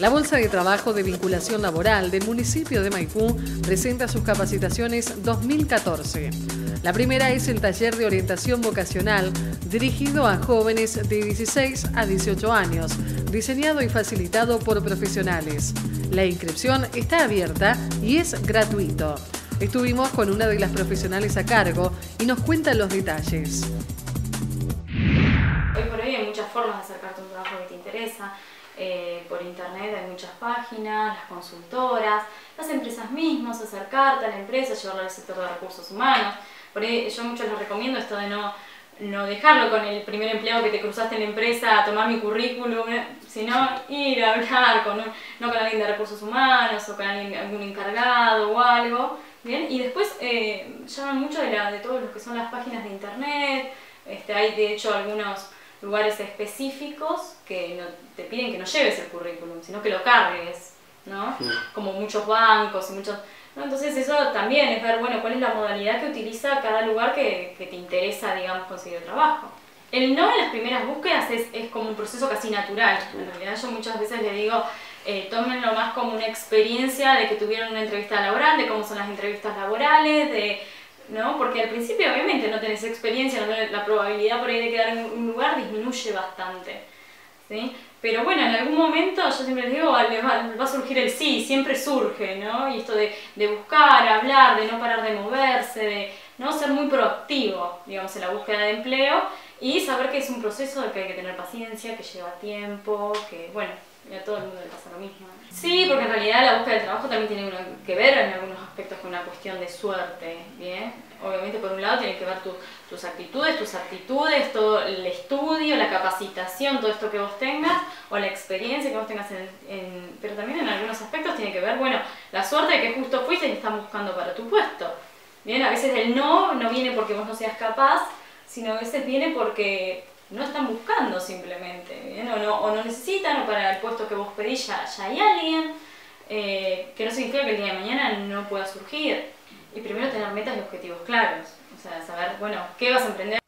La Bolsa de Trabajo de Vinculación Laboral del municipio de Maipú presenta sus capacitaciones 2014. La primera es el taller de orientación vocacional dirigido a jóvenes de 16 a 18 años, diseñado y facilitado por profesionales. La inscripción está abierta y es gratuito. Estuvimos con una de las profesionales a cargo y nos cuenta los detalles. Hoy por hoy hay muchas formas de acercarte a un trabajo que te interesa. Eh, por internet hay muchas páginas, las consultoras, las empresas mismas, acercarte a la empresa, llevarla al sector de recursos humanos. Por ahí yo mucho les recomiendo esto de no, no dejarlo con el primer empleado que te cruzaste en la empresa a tomar mi currículum, eh, sino ir a hablar con, no con alguien de recursos humanos o con alguien, algún encargado o algo. ¿bien? Y después eh, llaman mucho de, la, de todos los que son las páginas de internet, este, hay de hecho algunos lugares específicos que no, te piden que no lleves el currículum, sino que lo cargues, ¿no? Como muchos bancos y muchos... Entonces eso también es ver, bueno, cuál es la modalidad que utiliza cada lugar que, que te interesa, digamos, conseguir trabajo. El no en las primeras búsquedas es, es como un proceso casi natural. En realidad yo muchas veces le digo, eh, tómenlo más como una experiencia de que tuvieron una entrevista laboral, de cómo son las entrevistas laborales, de ¿no? Porque al principio obviamente no tenés experiencia, la probabilidad por ahí de quedar en un lugar disminuye bastante, ¿sí? Pero bueno, en algún momento, yo siempre les digo, va, a surgir el sí, siempre surge, ¿no? Y esto de, de, buscar, hablar, de no parar de moverse, de ¿no? ser muy proactivo, digamos, en la búsqueda de empleo y saber que es un proceso de que hay que tener paciencia, que lleva tiempo, que bueno, a todo el mundo le pasa lo mismo. Sí, porque en realidad la búsqueda del trabajo también tiene que ver en algunos aspectos con una cuestión de suerte, ¿bien? Obviamente por un lado tiene que ver tus actitudes, tus aptitudes, todo el estudio, la capacitación, todo esto que vos tengas, o la experiencia que vos tengas en, Pero también en algunos aspectos tiene que ver, bueno, la suerte de que justo fuiste y están buscando para tu puesto. Bien, a veces el no no viene porque vos no seas capaz, sino a veces viene porque no están buscando simplemente, O, no, o no necesitan, o para el puesto que vos pedís ya, ya hay alguien, eh, que no significa que el día de mañana no pueda surgir. Y primero tener metas y objetivos claros, o sea, saber, bueno, qué vas a emprender